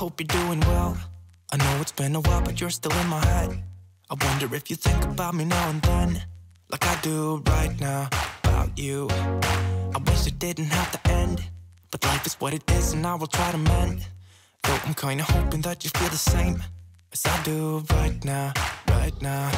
hope you're doing well. I know it's been a while, but you're still in my head. I wonder if you think about me now and then, like I do right now about you. I wish it didn't have to end, but life is what it is, and I will try to mend. Though I'm kinda hoping that you feel the same as I do right now, right now.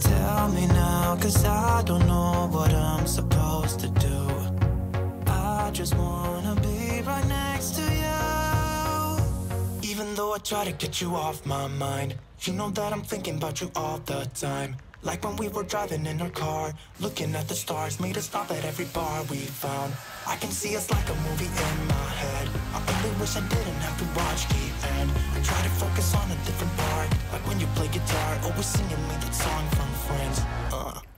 Tell me now, cause I don't know what I'm supposed to do. I just wanna be right next to you. Even though I try to get you off my mind, you know that I'm thinking about you all the time. Like when we were driving in our car, looking at the stars, made us stop at every bar we found. I can see us like a movie in my head. I only wish I didn't have to watch the end. I try to focus on a different part, like when you play guitar, always singing me that song from Friends. Uh.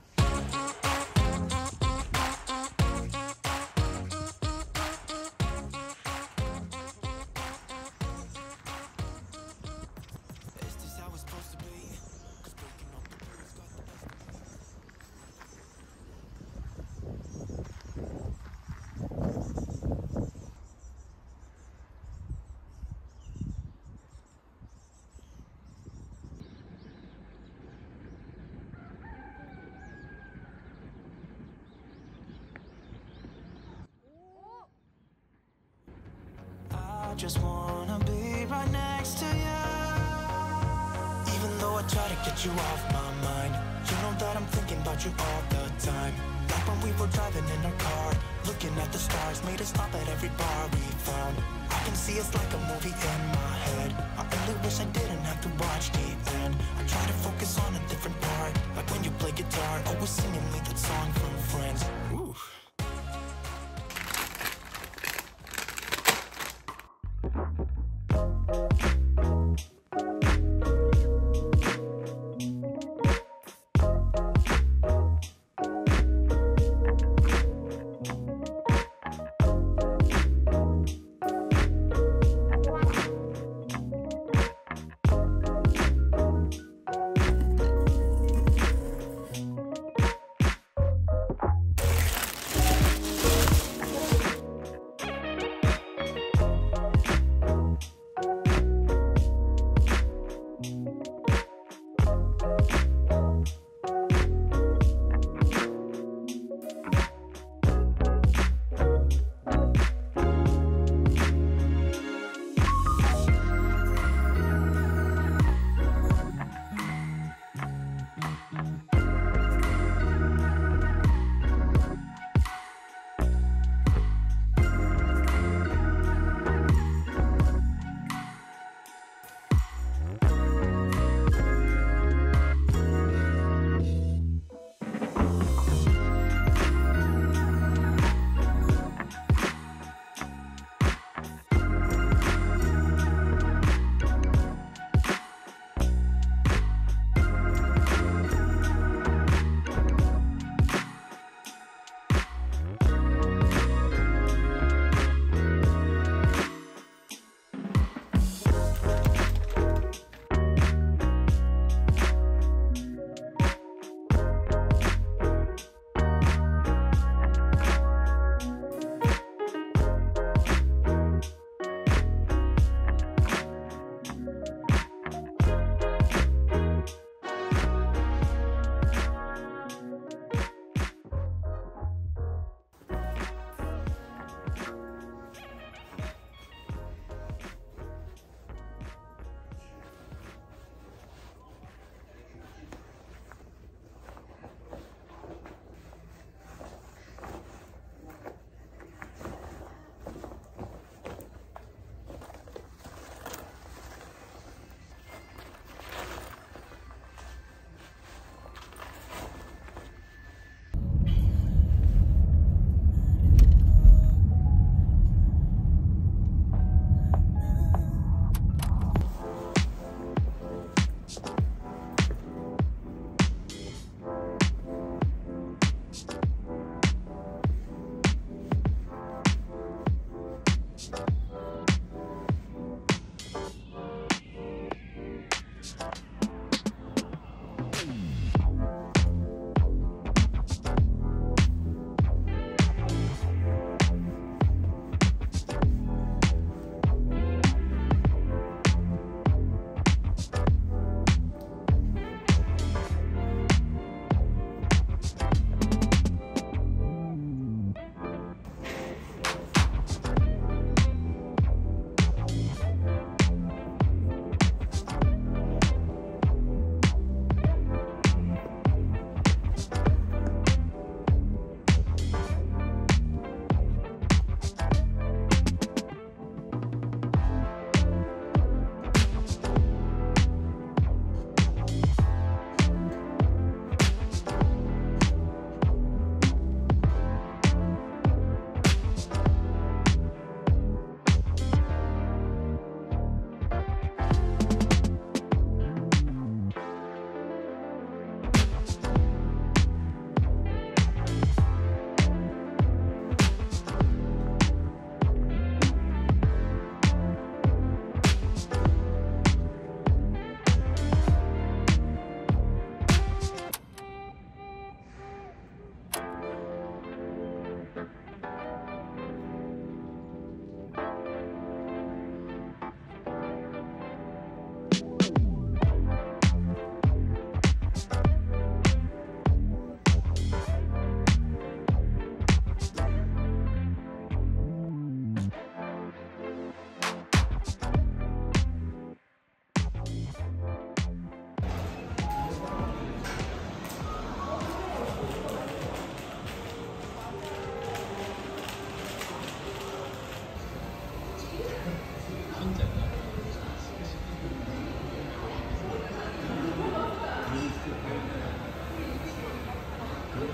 Just wanna be right next to you. Even though I try to get you off my mind, you know that I'm thinking about you all the time. Like when we were driving in our car, looking at the stars, made us stop at every bar we found. I can see us like a movie in my head. I only wish I didn't have to watch the end. I try to focus on a different part, like when you play guitar, always singing me that song from Friends.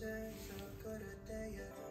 say, so good at day